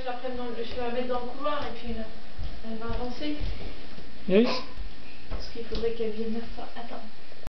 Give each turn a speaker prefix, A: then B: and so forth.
A: je la prenne dans le... Vais la mettre dans le couloir et puis euh, elle va avancer. Parce qu'il faudrait qu'elle vienne faire ça. Attends.